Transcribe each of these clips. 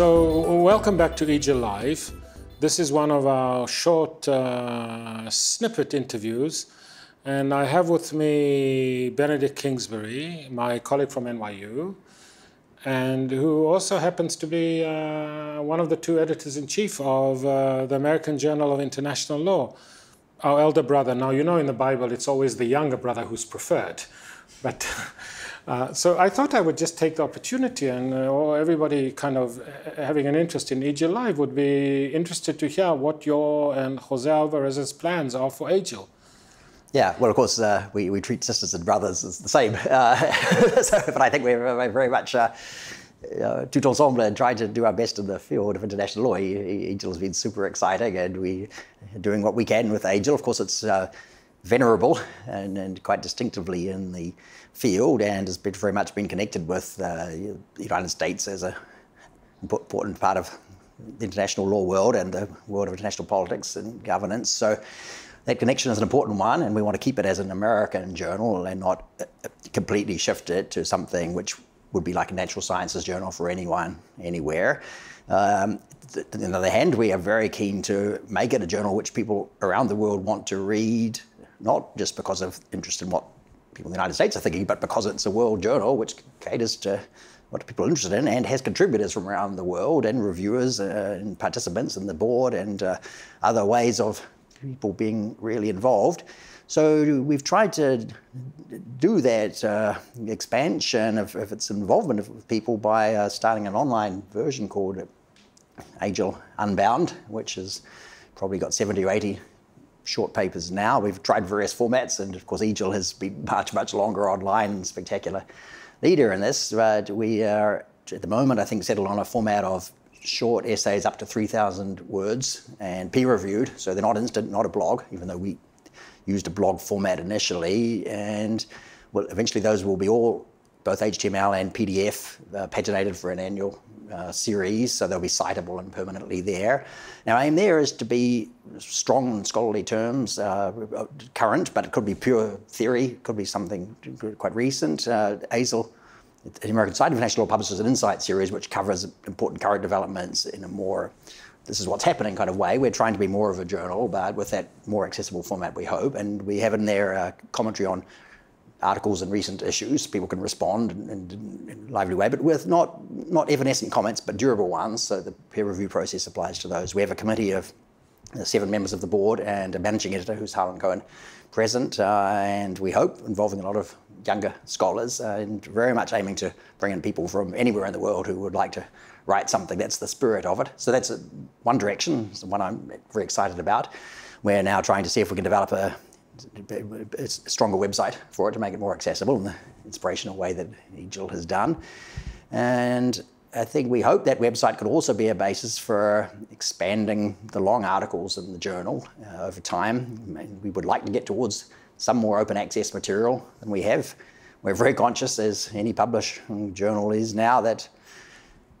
So, welcome back to EJIL Live. This is one of our short uh, snippet interviews, and I have with me Benedict Kingsbury, my colleague from NYU, and who also happens to be uh, one of the two editors in chief of uh, the American Journal of International Law, our elder brother. Now, you know in the Bible it's always the younger brother who's preferred, but uh, so I thought I would just take the opportunity and uh, everybody kind of uh, having an interest in EJIL Live would be interested to hear what your and Jose Alvarez's plans are for AJIL. Yeah, well, of course, uh, we, we treat sisters and brothers as the same. Uh, so, but I think we're very much uh, uh, tout ensemble and trying to do our best in the field of international law. EJIL has been super exciting and we are doing what we can with AJIL. Of course, it's venerable and, and quite distinctively in the field and has been very much been connected with uh, the United States as an important part of the international law world and the world of international politics and governance. So that connection is an important one, and we want to keep it as an American journal and not uh, completely shift it to something which would be like a natural sciences journal for anyone, anywhere. Um, on the other hand, we are very keen to make it a journal which people around the world want to read not just because of interest in what people in the United States are thinking, but because it's a world journal which caters to what people are interested in and has contributors from around the world and reviewers uh, and participants in the board and uh, other ways of people being really involved. So we've tried to do that uh, expansion of, of, its involvement of people by uh, starting an online version called AJIL Unbound, which has probably got 70 or 80 short papers now. We've tried various formats, and of course, EJIL has been much, much longer online and spectacular leader in this. But we are, at the moment, I think, settled on a format of short essays up to 3,000 words and peer reviewed. So they're not instant, not a blog, even though we used a blog format initially. And well, eventually, those will be all both HTML and PDF uh, paginated for an annual uh, series, so they'll be citable and permanently there. Now, aim there is to be strong in scholarly terms, uh, current, but it could be pure theory, could be something quite recent. Uh, ASIL, the American Society of International Law, publishes an insight series which covers important current developments in a more this is what's happening kind of way. We're trying to be more of a journal, but with that more accessible format, we hope. And we have in there a commentary on articles and recent issues. People can respond in, in, in, a lively way, but with not, not evanescent comments, but durable ones. So the peer review process applies to those. We have a committee of uh, seven members of the board and a managing editor who's Harlan Cohen present, uh, and we hope involving a lot of younger scholars uh, and very much aiming to bring in people from anywhere in the world who would like to write something. That's the spirit of it. So that's a, one direction, one I'm very excited about. We're now trying to see if we can develop a a stronger website for it to make it more accessible in the inspirational way that EJIL has done. And I think we hope that website could also be a basis for expanding the long articles in the journal uh, over time. We would like to get towards some more open access material than we have. We're very conscious, as any publishing journal is now, that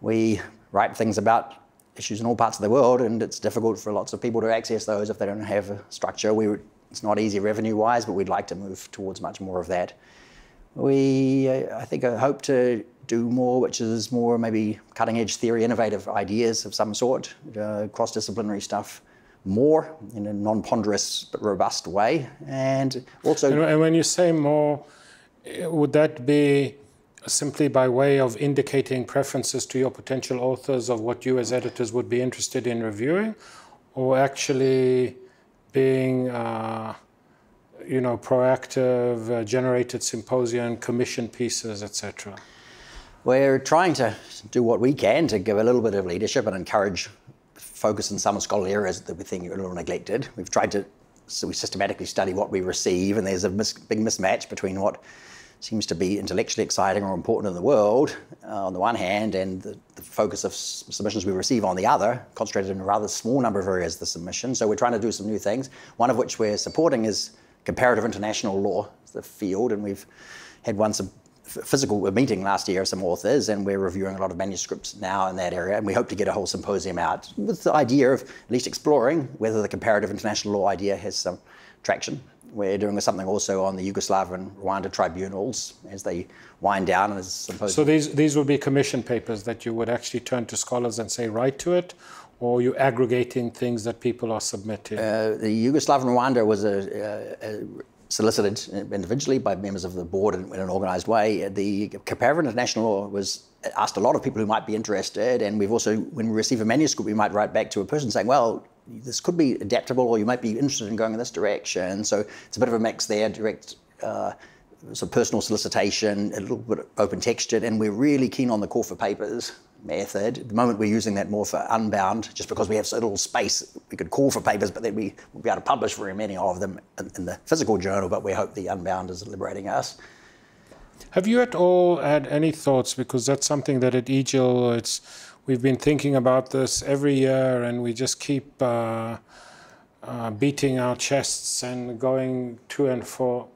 we write things about issues in all parts of the world, and it's difficult for lots of people to access those if they don't have a structure. We it's not easy revenue wise, but we'd like to move towards much more of that. We, uh, I think, I hope to do more, which is more maybe cutting edge theory, innovative ideas of some sort, uh, cross disciplinary stuff more in a non ponderous but robust way. And also. And when you say more, would that be simply by way of indicating preferences to your potential authors of what you as editors would be interested in reviewing? Or actually being, uh, you know, proactive, uh, generated symposium, commission pieces, etc. We're trying to do what we can to give a little bit of leadership and encourage focus in some scholarly areas that we think are a little neglected. We've tried to so we systematically study what we receive, and there's a mis- big mismatch between what seems to be intellectually exciting or important in the world uh, on the one hand, and the, the focus of submissions we receive on the other, concentrated in a rather small number of areas of the submission. So we're trying to do some new things. One of which we're supporting is comparative international law, the field, and we've had one some physical meeting last year of some authors, and we're reviewing a lot of manuscripts now in that area, and we hope to get a whole symposium out with the idea of at least exploring whether the comparative international law idea has some traction We're doing something also on the Yugoslav and Rwanda tribunals as they wind down. As so these, these would be commission papers that you would actually turn to scholars and say, write to it? Or are you aggregating things that people are submitting? Uh, the Yugoslav and Rwanda was a, a, a solicited individually by members of the board in, in an organised way. The comparative international law was asked a lot of people who might be interested, and we've also, when we receive a manuscript, we might write back to a person saying, well, this could be adaptable, or you might be interested in going in this direction. So it's a bit of a mix there, direct. Uh, some personal solicitation, a little bit open textured, and we're really keen on the call for papers method. At the moment, we're using that more for unbound, just because we have so little space. We could call for papers, but then we won't be able to publish very many of them in, in the physical journal, but we hope the unbound is liberating us. Have you at all had any thoughts, because that's something that at EJIL, it's, we've been thinking about this every year, and we just keep uh, uh, beating our chests and going to and fro.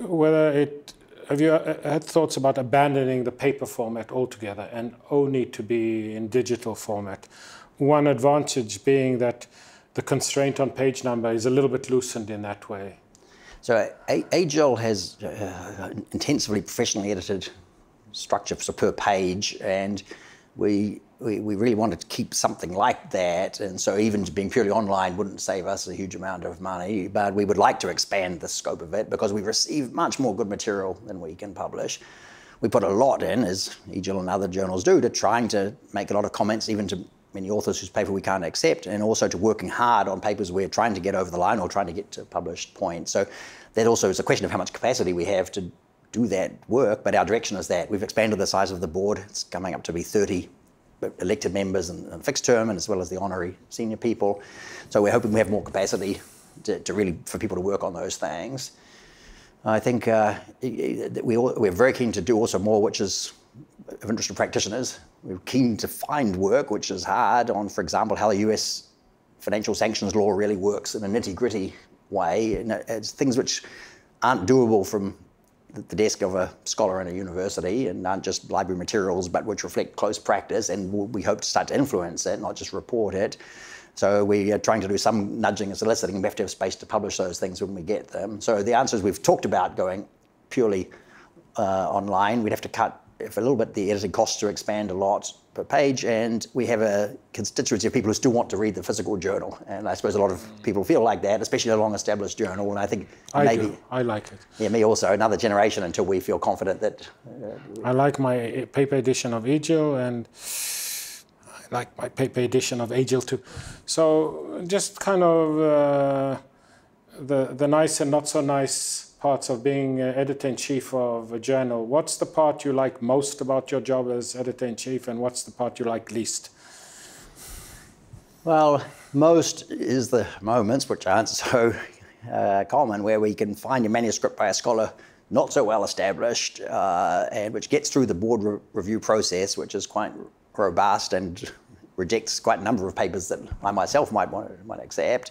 Whether it have you uh, had thoughts about abandoning the paper format altogether and only to be in digital format? One advantage being that the constraint on page number is a little bit loosened in that way. So AJIL has uh, intensively professionally edited structure per page, and we we, we really wanted to keep something like that. And so even being purely online wouldn't save us a huge amount of money, but we would like to expand the scope of it because we receive much more good material than we can publish. We put a lot in, as EJIL and other journals do, to trying to make a lot of comments, even to many authors whose paper we can't accept, and also to working hard on papers we're trying to get over the line or trying to get to published point. So that also is a question of how much capacity we have to do that work, but our direction is that. We've expanded the size of the board. It's coming up to be 30 elected members and, fixed term, and as well as the honorary senior people. So we're hoping we have more capacity to, to really for people to work on those things. I think uh, we, we're very keen to do also more, which is of interest to practitioners. We're keen to find work, which is hard, on, for example, how the US financial sanctions law really works in a nitty gritty way. And it's things which aren't doable from the desk of a scholar in a university and aren't just library materials, but which reflect close practice. And we hope to start to influence it, not just report it. So we are trying to do some nudging and soliciting. We have to have space to publish those things when we get them. So the answers we've talked about going purely uh, online. We'd have to cut if a little bit the editing costs to expand a lot per page, and we have a constituency of people who still want to read the physical journal. And I suppose a lot of people feel like that, especially a long-established journal. And I think I maybe do. I like it. Yeah, me also. Another generation until we feel confident that. Uh, I like my paper edition of EJIL and. I like my paper edition of EJIL too. So just kind of uh, the the nice and not so nice parts of being editor-in-chief of a journal. What's the part you like most about your job as editor-in-chief and what's the part you like least? Well, most is the moments, which aren't so uh, common, where we can find a manuscript by a scholar not so well established uh, and which gets through the board re review process, which is quite robust and rejects quite a number of papers that I myself might want might accept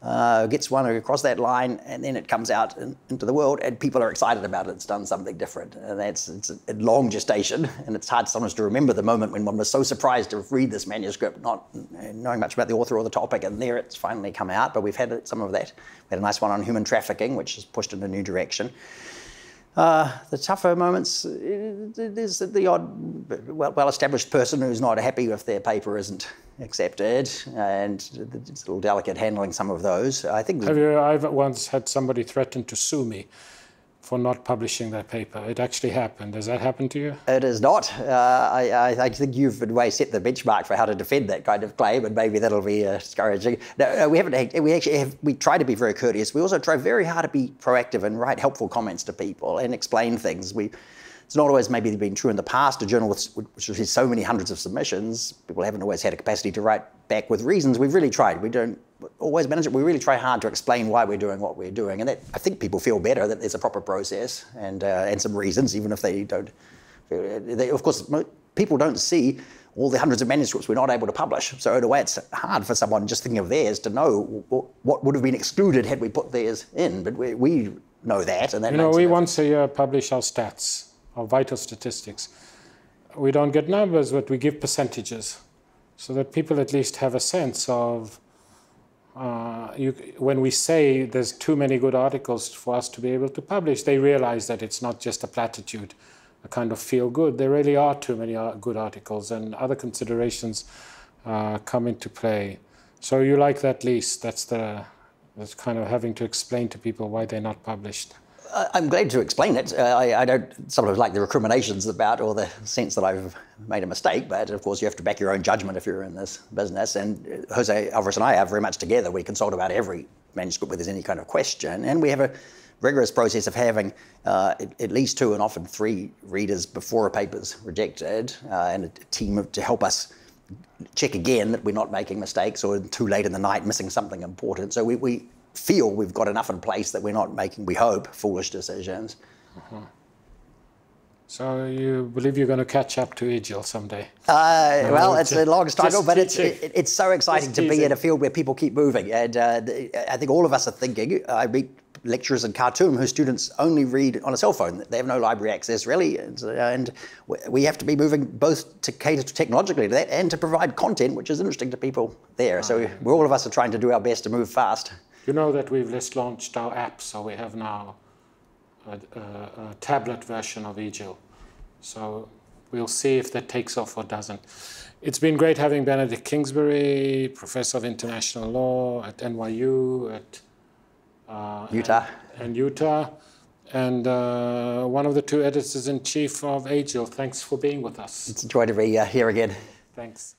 uh, gets one across that line, and then it comes out in, into the world, and people are excited about it. It's done something different, and that's it's a, long gestation, and it's hard sometimes to remember the moment when one was so surprised to read this manuscript, not knowing much about the author or the topic, and there it's finally come out. But we've had some of that. We had a nice one on human trafficking, which has pushed in a new direction. Uh, the tougher moments, there's the odd well-established person who's not happy if their paper isn't accepted, and it's a little delicate handling some of those. I think. Have you? I've once had somebody threaten to sue me for not publishing that paper. It actually happened. Does that happen to you? It is not. Uh, I, I, think you've in a way set the benchmark for how to defend that kind of claim, and maybe that'll be uh, discouraging. No, we haven't. We actually have. We try to be very courteous. We also try very hard to be proactive and write helpful comments to people and explain things. We it's not always maybe been true in the past. A journal which has so many hundreds of submissions, people haven't always had a capacity to write back with reasons. We've really tried. We don't always manage it. We really try hard to explain why we're doing what we're doing, and that, I think people feel better that there's a proper process and uh, and some reasons, even if they don't. They, of course, people don't see all the hundreds of manuscripts we're not able to publish. So in a way, it's hard for someone just thinking of theirs to know what would have been excluded had we put theirs in. But we, we know that, and that. You know, we once a year publish our stats our vital statistics. We don't get numbers, but we give percentages so that people at least have a sense of uh, you, when we say there's too many good articles for us to be able to publish, they realize that it's not just a platitude, a kind of feel good. There really are too many uh, good articles, and other considerations uh, come into play. So you like that least? That's the that's kind of having to explain to people why they're not published. I'm glad to explain it. Uh, I, I, don't sometimes like the recriminations about or the sense that I've made a mistake, but of course you have to back your own judgment if you're in this business. And Jose Alvarez and I are very much together. We consult about every manuscript where there's any kind of question, and we have a rigorous process of having uh, at least two and often three readers before a paper's rejected, uh, and a team to help us check again that we're not making mistakes or too late in the night missing something important. So we, we feel we've got enough in place that we're not making, we hope, foolish decisions. Uh-huh. So you believe you're going to catch up to EJIL someday? Uh, no, well, it's a long struggle, but it's, it, it's so exciting to be in a field where people keep moving. And uh, I think all of us are thinking, I meet lecturers in Khartoum whose students only read on a cell phone. They have no library access, really. And, uh, and we have to be moving both to cater technologically to that and to provide content which is interesting to people there. So ah. all of us are trying to do our best to move fast. You know that we've just launched our app, so we have now a, a, a tablet version of EJIL. So we'll see if that takes off or doesn't. It's been great having Benedict Kingsbury, professor of international law at NYU, at uh, Utah. And, and, Utah, and uh, one of the two editors in chief of AJIL. Thanks for being with us. It's a joy to be uh, here again. Thanks.